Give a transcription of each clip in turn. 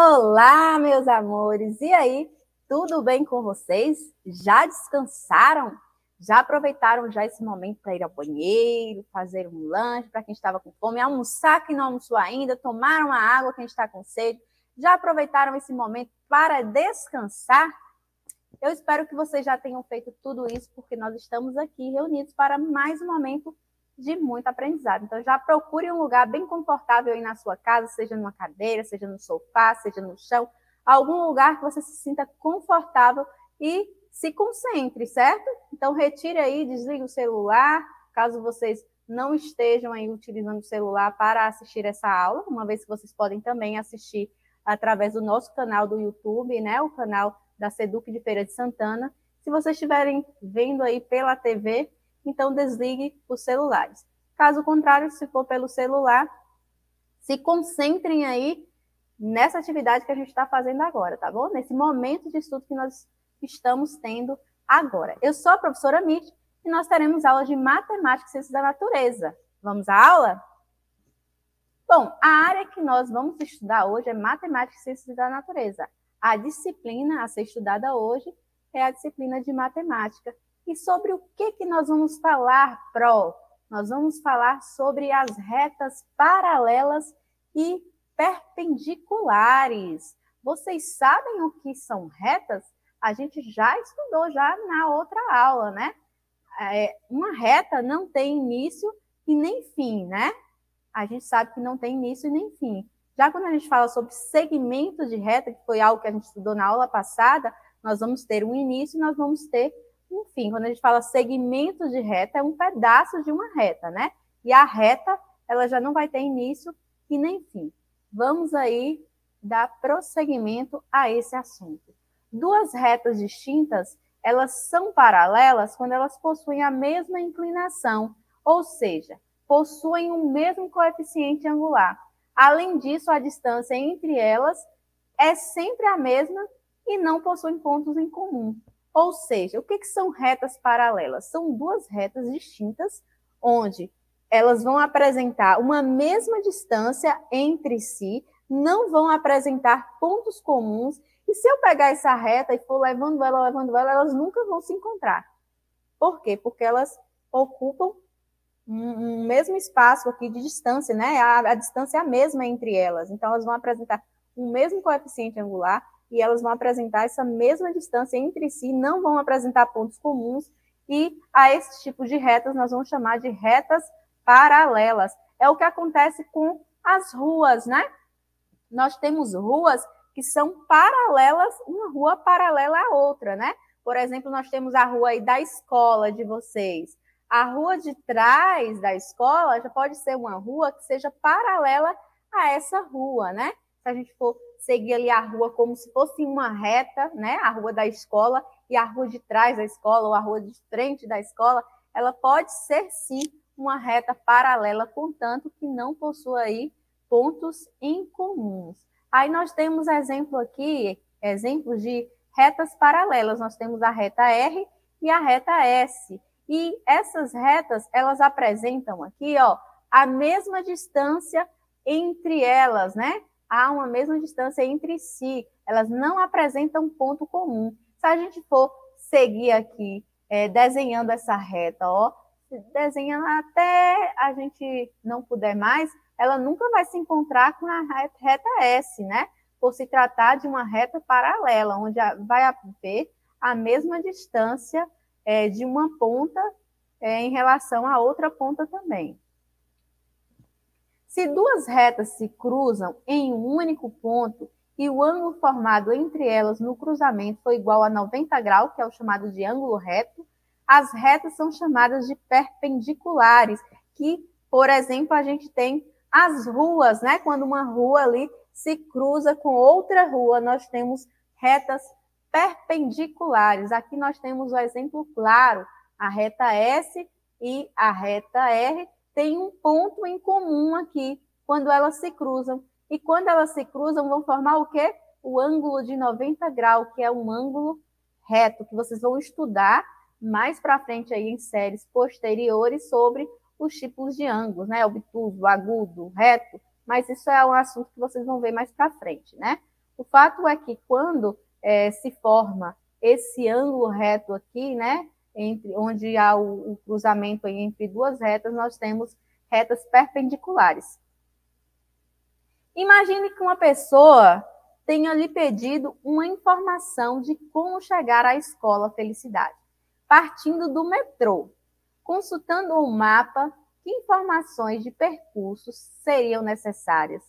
Olá, meus amores! E aí, tudo bem com vocês? Já descansaram? Já aproveitaram já esse momento para ir ao banheiro, fazer um lanche para quem estava com fome, almoçar quem não almoçou ainda, tomar uma água quem está com sede? Já aproveitaram esse momento para descansar? Eu espero que vocês já tenham feito tudo isso, porque nós estamos aqui reunidos para mais um momento de muito aprendizado. Então, já procure um lugar bem confortável aí na sua casa, seja numa cadeira, seja no sofá, seja no chão, algum lugar que você se sinta confortável e se concentre, certo? Então, retire aí, desligue o celular, caso vocês não estejam aí utilizando o celular para assistir essa aula, uma vez que vocês podem também assistir através do nosso canal do YouTube, né? O canal da Seduc de Feira de Santana. Se vocês estiverem vendo aí pela TV, então desligue os celulares. Caso contrário, se for pelo celular, se concentrem aí nessa atividade que a gente está fazendo agora, tá bom? Nesse momento de estudo que nós estamos tendo agora. Eu sou a professora Mitch e nós teremos aula de Matemática e Ciências da Natureza. Vamos à aula? Bom, a área que nós vamos estudar hoje é Matemática e Ciências da Natureza. A disciplina a ser estudada hoje é a disciplina de Matemática. E sobre o que, que nós vamos falar, Pro? Nós vamos falar sobre as retas paralelas e perpendiculares. Vocês sabem o que são retas? A gente já estudou já na outra aula, né? É, uma reta não tem início e nem fim, né? A gente sabe que não tem início e nem fim. Já quando a gente fala sobre segmento de reta, que foi algo que a gente estudou na aula passada, nós vamos ter um início e nós vamos ter enfim, quando a gente fala segmento de reta, é um pedaço de uma reta, né? E a reta, ela já não vai ter início e nem fim. Vamos aí dar prosseguimento a esse assunto. Duas retas distintas, elas são paralelas quando elas possuem a mesma inclinação, ou seja, possuem o mesmo coeficiente angular. Além disso, a distância entre elas é sempre a mesma e não possuem pontos em comum. Ou seja, o que, que são retas paralelas? São duas retas distintas, onde elas vão apresentar uma mesma distância entre si, não vão apresentar pontos comuns, e se eu pegar essa reta e for levando ela, levando ela, elas nunca vão se encontrar. Por quê? Porque elas ocupam um, um mesmo espaço aqui de distância, né? A, a distância é a mesma entre elas. Então, elas vão apresentar o mesmo coeficiente angular, e elas vão apresentar essa mesma distância entre si, não vão apresentar pontos comuns, e a esse tipo de retas nós vamos chamar de retas paralelas. É o que acontece com as ruas, né? Nós temos ruas que são paralelas, uma rua paralela à outra, né? Por exemplo, nós temos a rua aí da escola de vocês. A rua de trás da escola já pode ser uma rua que seja paralela a essa rua, né? Se a gente for seguir ali a rua como se fosse uma reta, né? A rua da escola e a rua de trás da escola ou a rua de frente da escola, ela pode ser sim uma reta paralela, contanto que não possua aí pontos em comuns. Aí nós temos exemplo aqui, exemplos de retas paralelas. Nós temos a reta R e a reta S. E essas retas, elas apresentam aqui, ó, a mesma distância entre elas, né? Há uma mesma distância entre si, elas não apresentam ponto comum. Se a gente for seguir aqui é, desenhando essa reta, ó, desenhando até a gente não puder mais, ela nunca vai se encontrar com a reta S, né? Por se tratar de uma reta paralela, onde vai haver a mesma distância é, de uma ponta é, em relação à outra ponta também. Se duas retas se cruzam em um único ponto e o ângulo formado entre elas no cruzamento foi igual a 90 graus, que é o chamado de ângulo reto, as retas são chamadas de perpendiculares, que, por exemplo, a gente tem as ruas, né? Quando uma rua ali se cruza com outra rua, nós temos retas perpendiculares. Aqui nós temos o exemplo claro, a reta S e a reta R, tem um ponto em comum aqui, quando elas se cruzam. E quando elas se cruzam, vão formar o quê? O ângulo de 90 graus, que é um ângulo reto, que vocês vão estudar mais para frente aí em séries posteriores sobre os tipos de ângulos, né? Obtuso, agudo, reto, mas isso é um assunto que vocês vão ver mais para frente, né? O fato é que quando é, se forma esse ângulo reto aqui, né, entre, onde há o, o cruzamento entre duas retas, nós temos retas perpendiculares. Imagine que uma pessoa tenha lhe pedido uma informação de como chegar à escola Felicidade, partindo do metrô. Consultando o mapa, que informações de percursos seriam necessárias?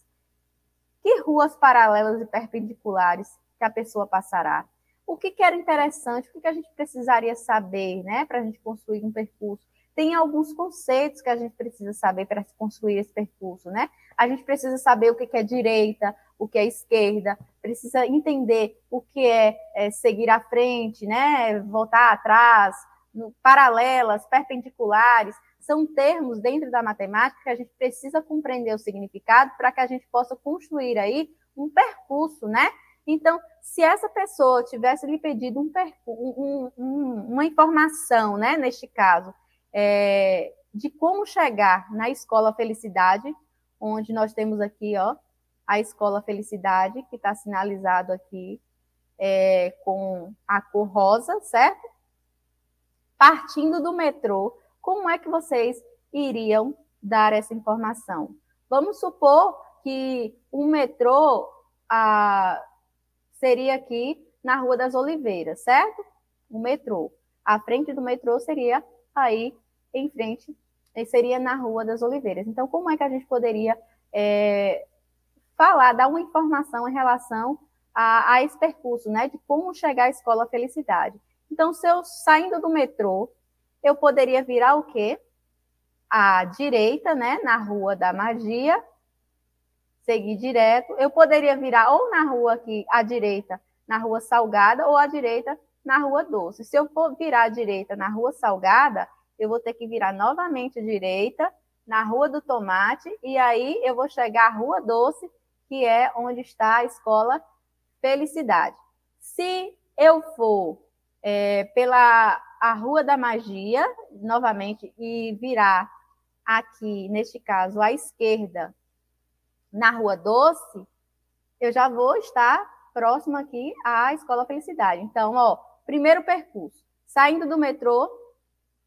Que ruas paralelas e perpendiculares que a pessoa passará? O que, que era interessante? O que, que a gente precisaria saber né, para a gente construir um percurso? Tem alguns conceitos que a gente precisa saber para construir esse percurso, né? A gente precisa saber o que, é direita, o que é esquerda, precisa entender o que é, é seguir à frente, né? Voltar atrás, no, paralelas, perpendiculares, são termos dentro da matemática que a gente precisa compreender o significado para que a gente possa construir aí um percurso, né? Então, se essa pessoa tivesse lhe pedido um, um, um, uma informação, né, neste caso, é, de como chegar na escola Felicidade, onde nós temos aqui, ó, a escola Felicidade, que está sinalizado aqui é, com a cor rosa, certo? partindo do metrô, como é que vocês iriam dar essa informação? Vamos supor que o metrô ah, seria aqui na Rua das Oliveiras, certo? O metrô. A frente do metrô seria aí em frente, seria na Rua das Oliveiras. Então, como é que a gente poderia é, falar, dar uma informação em relação a, a esse percurso, né? De como chegar à Escola Felicidade. Então, se eu saindo do metrô, eu poderia virar o quê? À direita, né, na Rua da Magia, seguir direto. Eu poderia virar ou na rua aqui, à direita, na Rua Salgada, ou à direita, na Rua Doce. Se eu for virar à direita na Rua Salgada, eu vou ter que virar novamente à direita, na Rua do Tomate, e aí eu vou chegar à Rua Doce, que é onde está a Escola Felicidade. Se eu for é, pela a Rua da Magia, novamente, e virar aqui, neste caso, à esquerda, na Rua Doce, eu já vou estar próximo aqui à Escola Felicidade. Então, ó, primeiro percurso, saindo do metrô,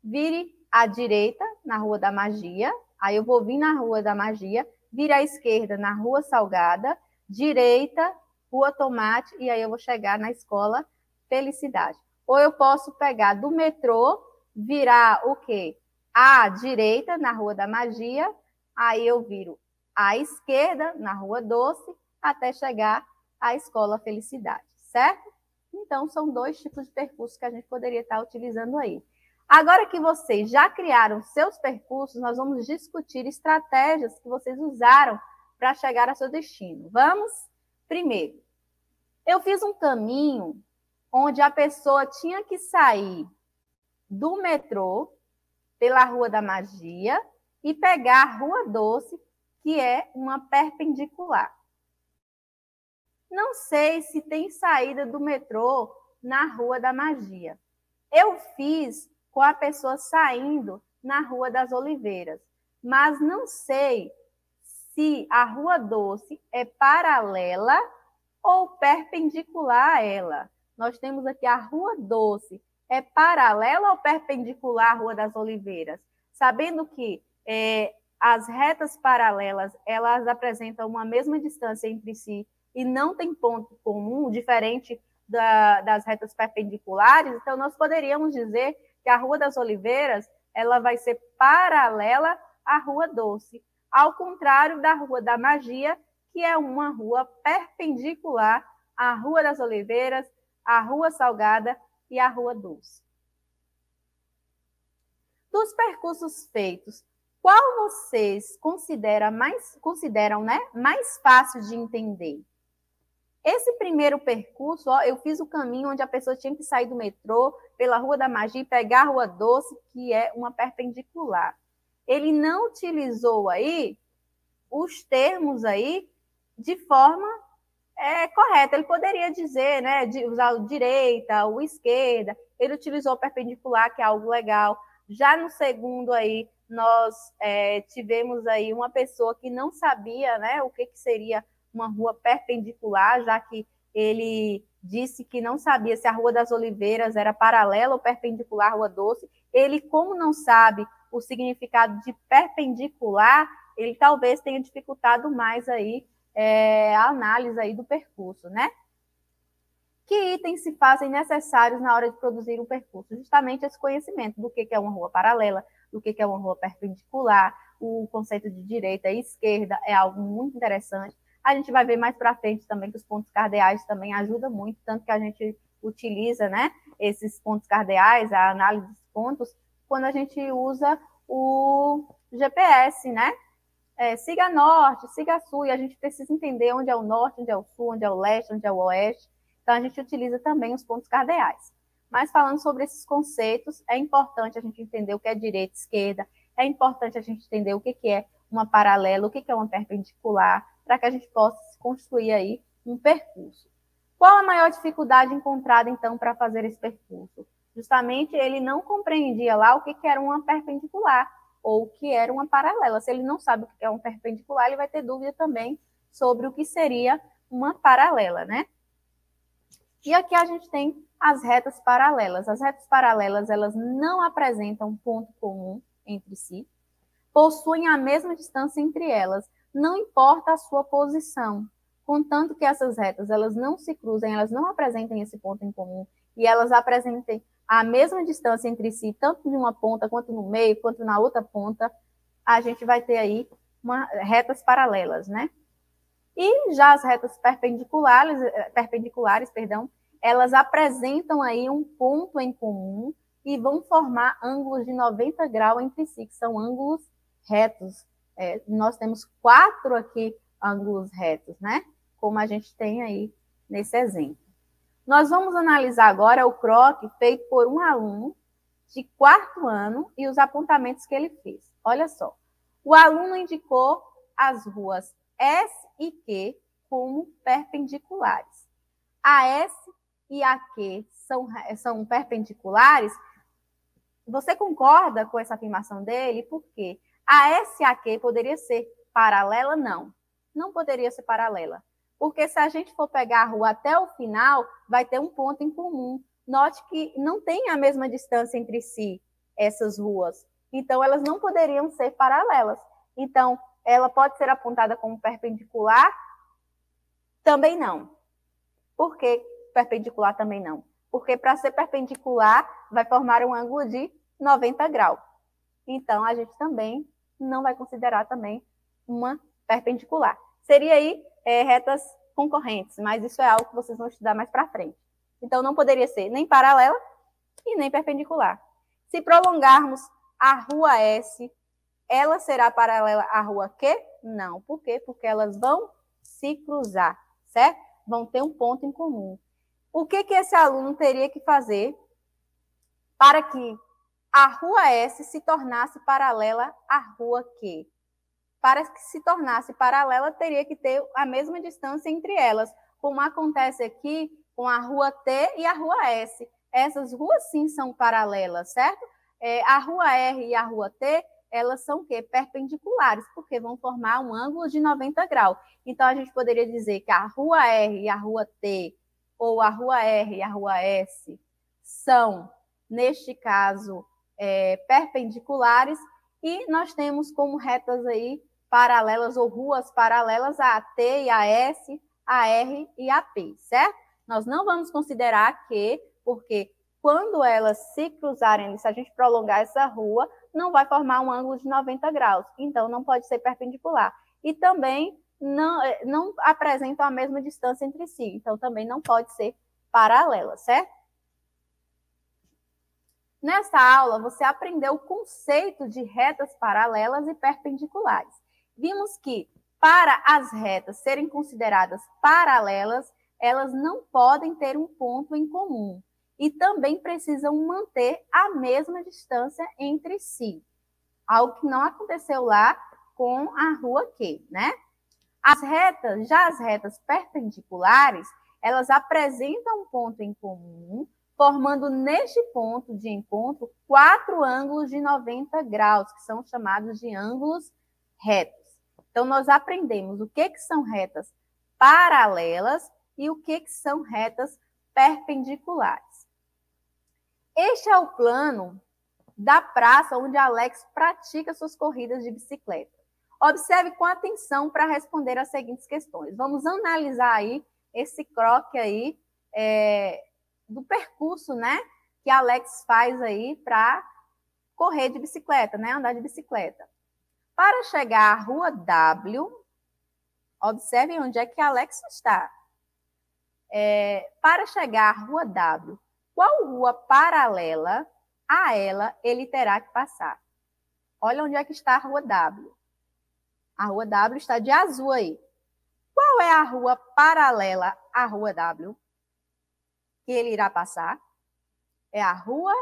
vire à direita, na Rua da Magia, aí eu vou vir na Rua da Magia, vire à esquerda, na Rua Salgada, direita, Rua Tomate, e aí eu vou chegar na Escola Felicidade. Ou eu posso pegar do metrô, virar o quê? À direita, na Rua da Magia, aí eu viro à esquerda, na Rua Doce, até chegar à Escola Felicidade, certo? Então, são dois tipos de percursos que a gente poderia estar utilizando aí. Agora que vocês já criaram seus percursos, nós vamos discutir estratégias que vocês usaram para chegar ao seu destino. Vamos? Primeiro, eu fiz um caminho onde a pessoa tinha que sair do metrô pela Rua da Magia e pegar a Rua Doce, que é uma perpendicular. Não sei se tem saída do metrô na Rua da Magia. Eu fiz com a pessoa saindo na Rua das Oliveiras, mas não sei se a Rua Doce é paralela ou perpendicular a ela nós temos aqui a Rua Doce. É paralela ou perpendicular à Rua das Oliveiras? Sabendo que é, as retas paralelas, elas apresentam uma mesma distância entre si e não tem ponto comum, diferente da, das retas perpendiculares, então nós poderíamos dizer que a Rua das Oliveiras ela vai ser paralela à Rua Doce, ao contrário da Rua da Magia, que é uma rua perpendicular à Rua das Oliveiras, a Rua Salgada e a Rua Doce. Dos percursos feitos, qual vocês considera mais, consideram né, mais fácil de entender? Esse primeiro percurso, ó, eu fiz o caminho onde a pessoa tinha que sair do metrô pela Rua da Magia e pegar a Rua Doce, que é uma perpendicular. Ele não utilizou aí os termos aí de forma é correto. Ele poderia dizer, né, de usar o direita, o esquerda. Ele utilizou o perpendicular, que é algo legal. Já no segundo aí, nós é, tivemos aí uma pessoa que não sabia, né, o que, que seria uma rua perpendicular, já que ele disse que não sabia se a Rua das Oliveiras era paralela ou perpendicular à Rua Doce. Ele, como não sabe o significado de perpendicular, ele talvez tenha dificultado mais aí é, a análise aí do percurso, né? Que itens se fazem necessários na hora de produzir um percurso? Justamente esse conhecimento do que é uma rua paralela, do que é uma rua perpendicular, o conceito de direita e esquerda é algo muito interessante. A gente vai ver mais para frente também que os pontos cardeais também ajudam muito, tanto que a gente utiliza, né, esses pontos cardeais, a análise dos pontos, quando a gente usa o GPS, né? É, siga norte, siga sul, e a gente precisa entender onde é o norte, onde é o sul, onde é o leste, onde é o oeste. Então, a gente utiliza também os pontos cardeais. Mas falando sobre esses conceitos, é importante a gente entender o que é direita e esquerda, é importante a gente entender o que, que é uma paralela, o que, que é uma perpendicular, para que a gente possa construir aí um percurso. Qual a maior dificuldade encontrada, então, para fazer esse percurso? Justamente ele não compreendia lá o que, que era uma perpendicular ou o que era uma paralela. Se ele não sabe o que é um perpendicular, ele vai ter dúvida também sobre o que seria uma paralela, né? E aqui a gente tem as retas paralelas. As retas paralelas, elas não apresentam ponto comum entre si, possuem a mesma distância entre elas, não importa a sua posição, contanto que essas retas elas não se cruzem, elas não apresentem esse ponto em comum e elas apresentem a mesma distância entre si, tanto de uma ponta quanto no meio, quanto na outra ponta, a gente vai ter aí uma, retas paralelas, né? E já as retas perpendiculares, eh, perpendiculares, perdão, elas apresentam aí um ponto em comum e vão formar ângulos de 90 graus entre si, que são ângulos retos. É, nós temos quatro aqui ângulos retos, né? Como a gente tem aí nesse exemplo. Nós vamos analisar agora o croque feito por um aluno de quarto ano e os apontamentos que ele fez. Olha só. O aluno indicou as ruas S e Q como perpendiculares. A S e a Q são, são perpendiculares você concorda com essa afirmação dele? Porque a SAQ poderia ser paralela? Não. Não poderia ser paralela. Porque se a gente for pegar a rua até o final, vai ter um ponto em comum. Note que não tem a mesma distância entre si essas ruas. Então, elas não poderiam ser paralelas. Então, ela pode ser apontada como perpendicular? Também não. Por que perpendicular também não? porque para ser perpendicular vai formar um ângulo de 90 graus. Então, a gente também não vai considerar também uma perpendicular. Seria aí é, retas concorrentes, mas isso é algo que vocês vão estudar mais para frente. Então, não poderia ser nem paralela e nem perpendicular. Se prolongarmos a rua S, ela será paralela à rua Q? Não. Por quê? Porque elas vão se cruzar, certo? Vão ter um ponto em comum o que, que esse aluno teria que fazer para que a rua S se tornasse paralela à rua Q? Para que se tornasse paralela, teria que ter a mesma distância entre elas, como acontece aqui com a rua T e a rua S. Essas ruas sim são paralelas, certo? É, a rua R e a rua T, elas são o quê? Perpendiculares, porque vão formar um ângulo de 90 graus. Então, a gente poderia dizer que a rua R e a rua T ou a rua R e a rua S são, neste caso, é, perpendiculares, e nós temos como retas aí paralelas ou ruas paralelas a T e a S, a R e a P, certo? Nós não vamos considerar que, porque quando elas se cruzarem, se a gente prolongar essa rua, não vai formar um ângulo de 90 graus, então não pode ser perpendicular. E também não, é, não apresentam a mesma distância entre si, então também não pode ser paralela, certo? Nessa aula, você aprendeu o conceito de retas paralelas e perpendiculares. Vimos que, para as retas serem consideradas paralelas, elas não podem ter um ponto em comum e também precisam manter a mesma distância entre si. Algo que não aconteceu lá com a rua Q, né? As retas, já as retas perpendiculares, elas apresentam um ponto em comum, formando neste ponto de encontro quatro ângulos de 90 graus, que são chamados de ângulos retos. Então, nós aprendemos o que, que são retas paralelas e o que, que são retas perpendiculares. Este é o plano da praça onde Alex pratica suas corridas de bicicleta. Observe com atenção para responder as seguintes questões. Vamos analisar aí esse croque aí é, do percurso, né, que Alex faz aí para correr de bicicleta, né, andar de bicicleta. Para chegar à rua W, observe onde é que Alex está. É, para chegar à rua W, qual rua paralela a ela ele terá que passar? Olha onde é que está a rua W. A rua W está de azul aí. Qual é a rua paralela à rua W que ele irá passar? É a rua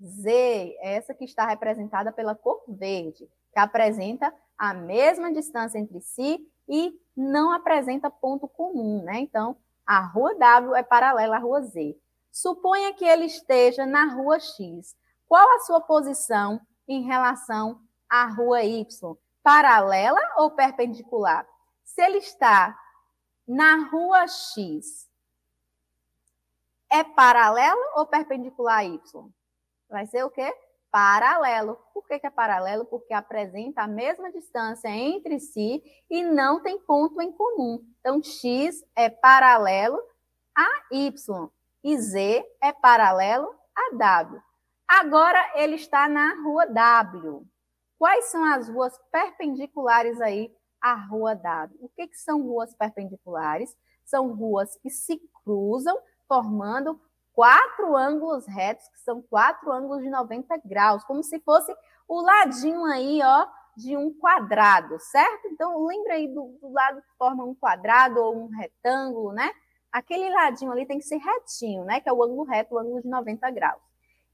Z, essa que está representada pela cor verde, que apresenta a mesma distância entre si e não apresenta ponto comum, né? Então, a rua W é paralela à rua Z. Suponha que ele esteja na rua X. Qual a sua posição em relação à rua Y? Paralela ou perpendicular? Se ele está na rua X, é paralelo ou perpendicular a Y? Vai ser o quê? Paralelo. Por que, que é paralelo? Porque apresenta a mesma distância entre si e não tem ponto em comum. Então, X é paralelo a Y e Z é paralelo a W. Agora ele está na rua W. Quais são as ruas perpendiculares aí à rua W? O que, que são ruas perpendiculares? São ruas que se cruzam, formando quatro ângulos retos, que são quatro ângulos de 90 graus, como se fosse o ladinho aí, ó, de um quadrado, certo? Então, lembra aí do, do lado que forma um quadrado ou um retângulo, né? Aquele ladinho ali tem que ser retinho, né? Que é o ângulo reto, o ângulo de 90 graus.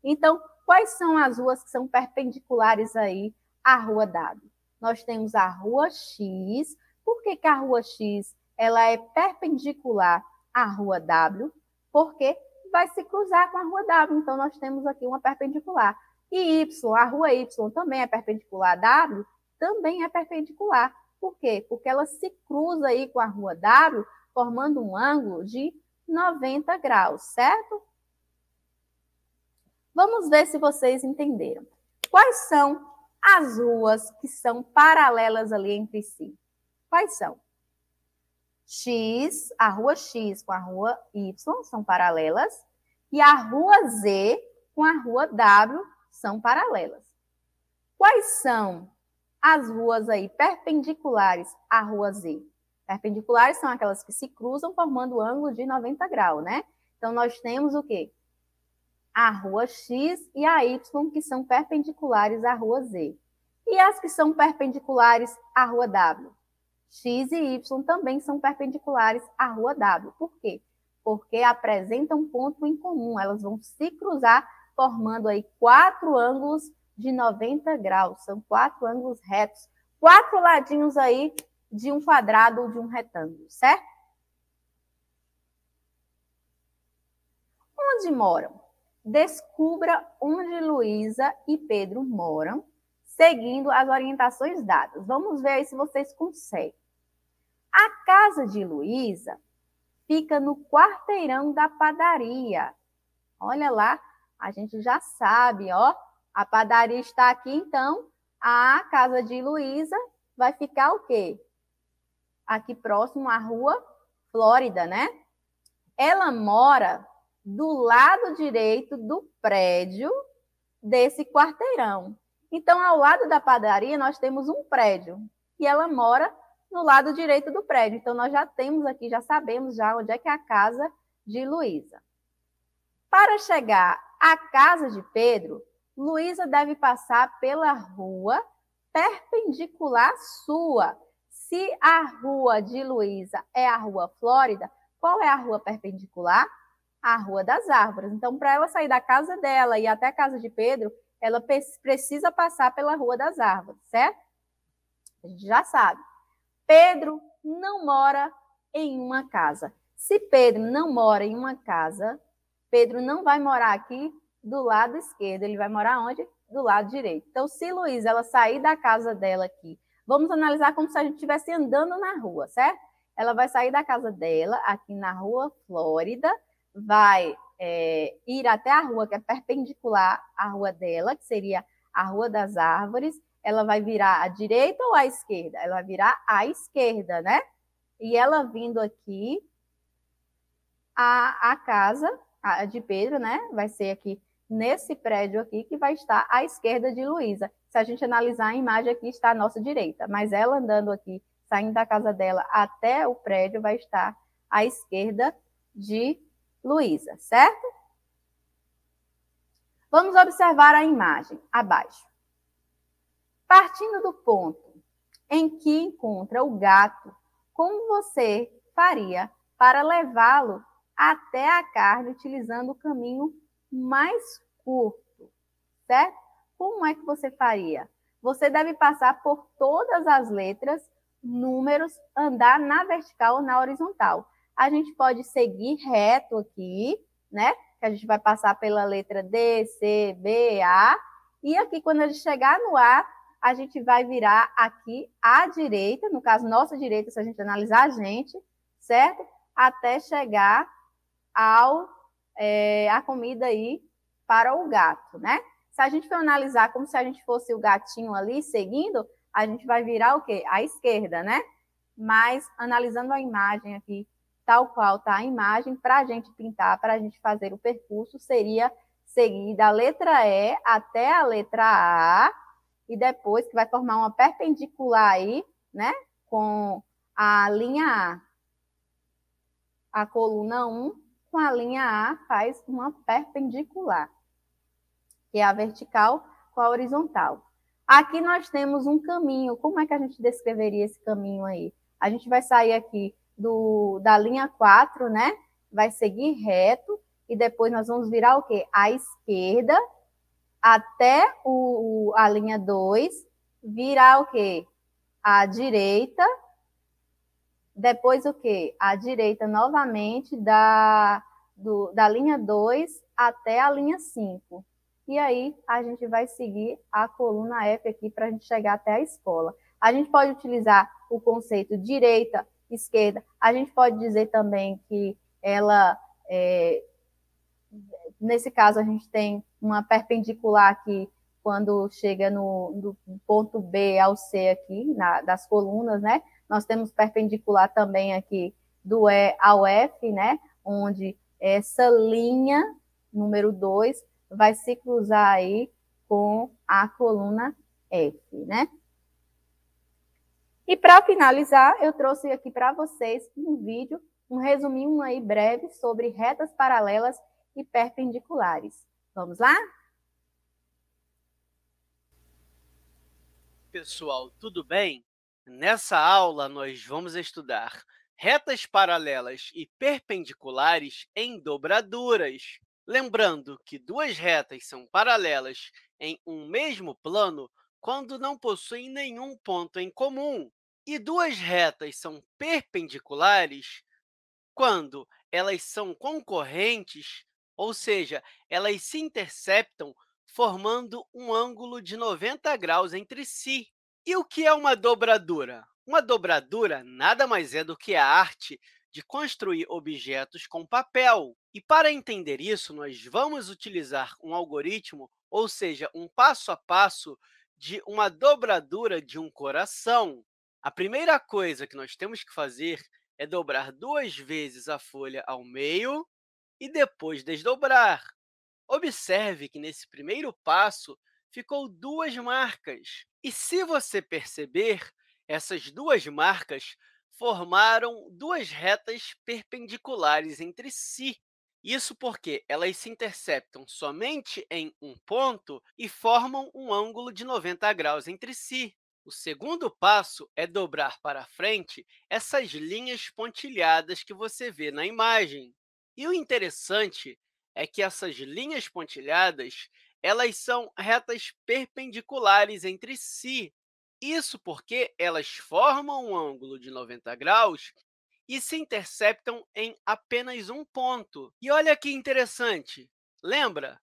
Então, quais são as ruas que são perpendiculares aí à rua W? Nós temos a rua X. Por que, que a rua X ela é perpendicular à rua W? Porque vai se cruzar com a rua W. Então, nós temos aqui uma perpendicular. E Y, a rua Y também é perpendicular a W? Também é perpendicular. Por quê? Porque ela se cruza aí com a rua W formando um ângulo de 90 graus, certo? Vamos ver se vocês entenderam. Quais são as ruas que são paralelas ali entre si? Quais são? X, a rua X com a rua Y são paralelas e a rua Z com a rua W são paralelas. Quais são as ruas aí perpendiculares à rua Z? Perpendiculares são aquelas que se cruzam formando ângulo de 90 graus, né? Então, nós temos o quê? A rua X e a Y, que são perpendiculares à rua Z. E as que são perpendiculares à rua W? X e Y também são perpendiculares à rua W. Por quê? Porque apresentam ponto em comum. Elas vão se cruzar, formando aí quatro ângulos de 90 graus. São quatro ângulos retos. Quatro ladinhos aí de um quadrado ou de um retângulo, certo? Onde moram? Descubra onde Luísa e Pedro moram, seguindo as orientações dadas. Vamos ver aí se vocês conseguem. A casa de Luísa fica no quarteirão da padaria. Olha lá, a gente já sabe, ó. A padaria está aqui, então a casa de Luísa vai ficar o quê? Aqui próximo à rua Flórida, né? Ela mora do lado direito do prédio desse quarteirão. Então, ao lado da padaria, nós temos um prédio e ela mora no lado direito do prédio. Então, nós já temos aqui, já sabemos já onde é que é a casa de Luísa. Para chegar à casa de Pedro, Luísa deve passar pela rua perpendicular sua, se a rua de Luísa é a rua Flórida, qual é a rua perpendicular? A Rua das Árvores. Então, para ela sair da casa dela e até a casa de Pedro, ela precisa passar pela Rua das Árvores, certo? A gente já sabe. Pedro não mora em uma casa. Se Pedro não mora em uma casa, Pedro não vai morar aqui do lado esquerdo, ele vai morar onde? Do lado direito. Então, se Luísa ela sair da casa dela aqui Vamos analisar como se a gente estivesse andando na rua, certo? Ela vai sair da casa dela, aqui na rua Flórida, vai é, ir até a rua que é perpendicular à rua dela, que seria a Rua das Árvores. Ela vai virar à direita ou à esquerda? Ela vai virar à esquerda, né? E ela vindo aqui, a, a casa a de Pedro, né? Vai ser aqui nesse prédio aqui que vai estar à esquerda de Luísa. Se a gente analisar a imagem aqui, está à nossa direita, mas ela andando aqui, saindo da casa dela até o prédio, vai estar à esquerda de Luísa, certo? Vamos observar a imagem abaixo. Partindo do ponto em que encontra o gato, como você faria para levá-lo até a carne utilizando o caminho mais curto, certo? Como é que você faria? Você deve passar por todas as letras, números, andar na vertical ou na horizontal. A gente pode seguir reto aqui, né? Que a gente vai passar pela letra D, C, B, A. E aqui, quando a gente chegar no A, a gente vai virar aqui à direita, no caso, nossa direita, se a gente analisar a gente, certo? Até chegar ao é, a comida aí para o gato, né? Se a gente for analisar como se a gente fosse o gatinho ali seguindo, a gente vai virar o quê? À esquerda, né? Mas analisando a imagem aqui, tal qual está a imagem, para a gente pintar, para a gente fazer o percurso, seria seguir da letra E até a letra A, e depois que vai formar uma perpendicular aí, né? Com a linha A. A coluna 1 com a linha A faz uma perpendicular, que é a vertical com a horizontal. Aqui nós temos um caminho. Como é que a gente descreveria esse caminho aí? A gente vai sair aqui do, da linha 4, né? Vai seguir reto e depois nós vamos virar o quê? À esquerda até o, a linha 2, virar o quê? À direita depois o quê? A direita novamente da, do, da linha 2 até a linha 5. E aí a gente vai seguir a coluna F aqui para a gente chegar até a escola. A gente pode utilizar o conceito direita, esquerda. A gente pode dizer também que ela, é, nesse caso, a gente tem uma perpendicular aqui quando chega no, no ponto B ao C aqui, na, das colunas, né? Nós temos perpendicular também aqui do E ao F, né? Onde essa linha número 2 vai se cruzar aí com a coluna F, né? E para finalizar, eu trouxe aqui para vocês um vídeo, um resuminho aí breve sobre retas paralelas e perpendiculares. Vamos lá? Pessoal, tudo bem? Nessa aula, nós vamos estudar retas paralelas e perpendiculares em dobraduras. Lembrando que duas retas são paralelas em um mesmo plano quando não possuem nenhum ponto em comum, e duas retas são perpendiculares quando elas são concorrentes, ou seja, elas se interceptam formando um ângulo de 90 graus entre si. E o que é uma dobradura? Uma dobradura nada mais é do que a arte de construir objetos com papel. E para entender isso, nós vamos utilizar um algoritmo, ou seja, um passo a passo de uma dobradura de um coração. A primeira coisa que nós temos que fazer é dobrar duas vezes a folha ao meio e depois desdobrar. Observe que, nesse primeiro passo, ficou duas marcas. E se você perceber, essas duas marcas formaram duas retas perpendiculares entre si. Isso porque elas se interceptam somente em um ponto e formam um ângulo de 90 graus entre si. O segundo passo é dobrar para frente essas linhas pontilhadas que você vê na imagem. E o interessante é que essas linhas pontilhadas elas são retas perpendiculares entre si. Isso porque elas formam um ângulo de 90 graus e se interceptam em apenas um ponto. E olha que interessante, lembra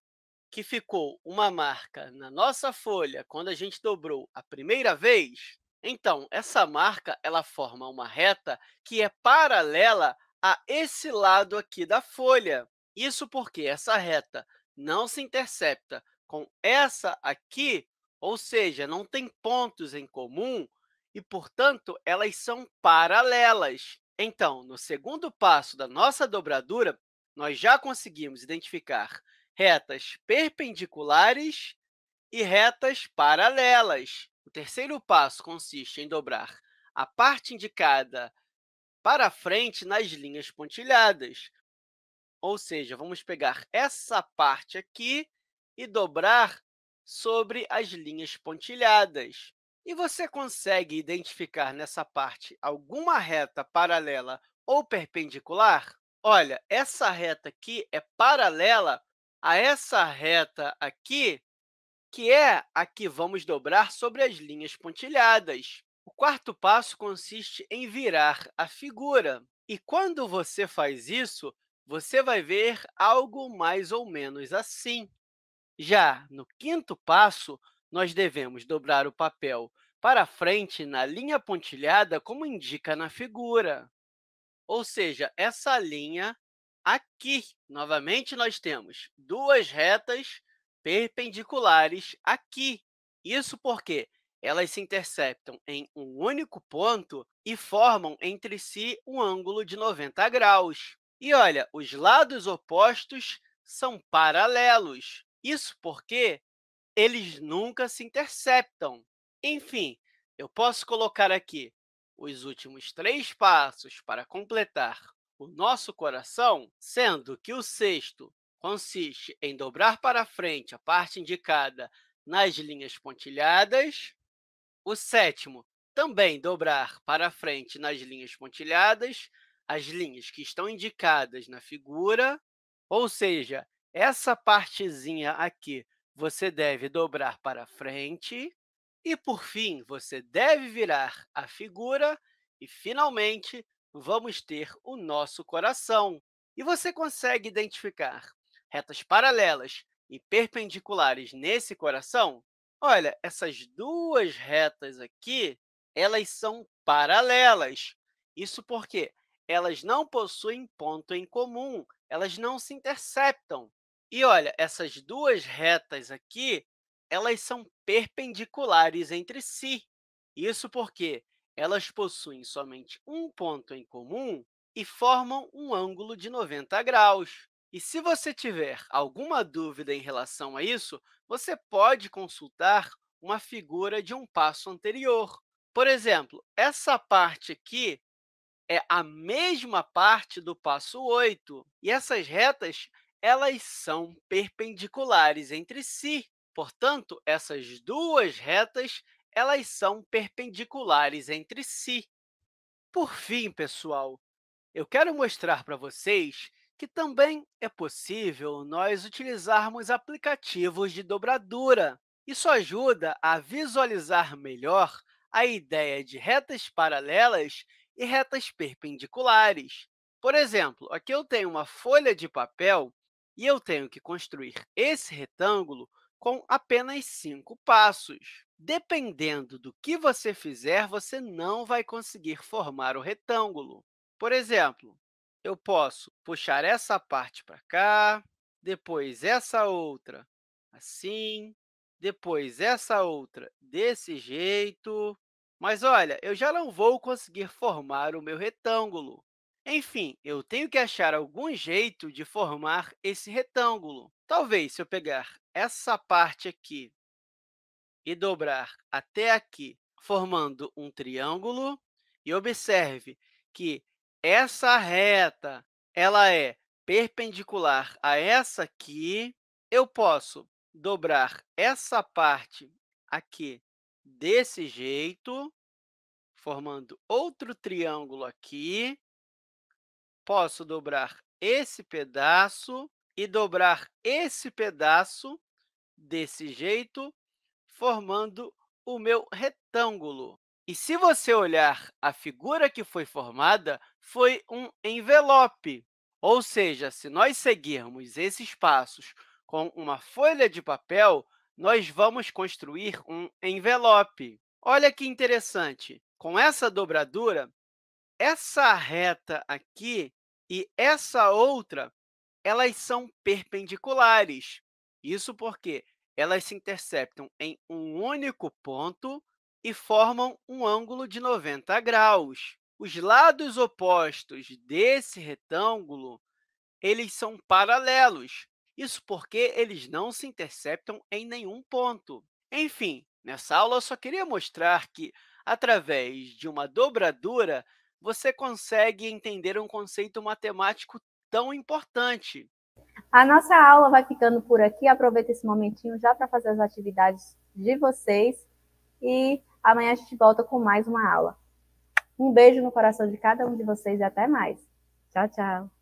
que ficou uma marca na nossa folha quando a gente dobrou a primeira vez? Então, essa marca ela forma uma reta que é paralela a esse lado aqui da folha. Isso porque essa reta não se intercepta com essa aqui, ou seja, não tem pontos em comum e, portanto, elas são paralelas. Então, no segundo passo da nossa dobradura, nós já conseguimos identificar retas perpendiculares e retas paralelas. O terceiro passo consiste em dobrar a parte indicada para frente nas linhas pontilhadas. Ou seja, vamos pegar essa parte aqui e dobrar sobre as linhas pontilhadas. E você consegue identificar nessa parte alguma reta paralela ou perpendicular? Olha, essa reta aqui é paralela a essa reta aqui, que é a que vamos dobrar sobre as linhas pontilhadas. O quarto passo consiste em virar a figura. E quando você faz isso, você vai ver algo mais ou menos assim. Já no quinto passo, nós devemos dobrar o papel para frente na linha pontilhada, como indica na figura. Ou seja, essa linha aqui, novamente, nós temos duas retas perpendiculares aqui. Isso porque elas se interceptam em um único ponto e formam entre si um ângulo de 90 graus. E olha, os lados opostos são paralelos. Isso porque eles nunca se interceptam. Enfim, eu posso colocar aqui os últimos três passos para completar o nosso coração, sendo que o sexto consiste em dobrar para frente a parte indicada nas linhas pontilhadas, o sétimo, também dobrar para frente nas linhas pontilhadas, as linhas que estão indicadas na figura, ou seja, essa partezinha aqui você deve dobrar para frente. E, por fim, você deve virar a figura e, finalmente, vamos ter o nosso coração. E você consegue identificar retas paralelas e perpendiculares nesse coração? Olha, essas duas retas aqui, elas são paralelas. Isso porque elas não possuem ponto em comum, elas não se interceptam. E olha, essas duas retas aqui, elas são perpendiculares entre si. Isso porque elas possuem somente um ponto em comum e formam um ângulo de 90 graus. E se você tiver alguma dúvida em relação a isso, você pode consultar uma figura de um passo anterior. Por exemplo, essa parte aqui é a mesma parte do passo 8, e essas retas elas são perpendiculares entre si. Portanto, essas duas retas elas são perpendiculares entre si. Por fim, pessoal, eu quero mostrar para vocês que também é possível nós utilizarmos aplicativos de dobradura. Isso ajuda a visualizar melhor a ideia de retas paralelas e retas perpendiculares. Por exemplo, aqui eu tenho uma folha de papel e eu tenho que construir esse retângulo com apenas cinco passos. Dependendo do que você fizer, você não vai conseguir formar o retângulo. Por exemplo, eu posso puxar essa parte para cá, depois essa outra assim, depois essa outra desse jeito. Mas, olha, eu já não vou conseguir formar o meu retângulo. Enfim, eu tenho que achar algum jeito de formar esse retângulo. Talvez, se eu pegar essa parte aqui e dobrar até aqui, formando um triângulo, e observe que essa reta ela é perpendicular a essa aqui, eu posso dobrar essa parte aqui desse jeito, formando outro triângulo aqui, posso dobrar esse pedaço e dobrar esse pedaço desse jeito, formando o meu retângulo. E se você olhar a figura que foi formada, foi um envelope. Ou seja, se nós seguirmos esses passos com uma folha de papel, nós vamos construir um envelope. Olha que interessante. Com essa dobradura, essa reta aqui e essa outra, elas são perpendiculares. Isso porque elas se interceptam em um único ponto e formam um ângulo de 90 graus. Os lados opostos desse retângulo eles são paralelos. Isso porque eles não se interceptam em nenhum ponto. Enfim, nessa aula eu só queria mostrar que, através de uma dobradura, você consegue entender um conceito matemático tão importante. A nossa aula vai ficando por aqui. Aproveita esse momentinho já para fazer as atividades de vocês. E amanhã a gente volta com mais uma aula. Um beijo no coração de cada um de vocês e até mais. Tchau, tchau.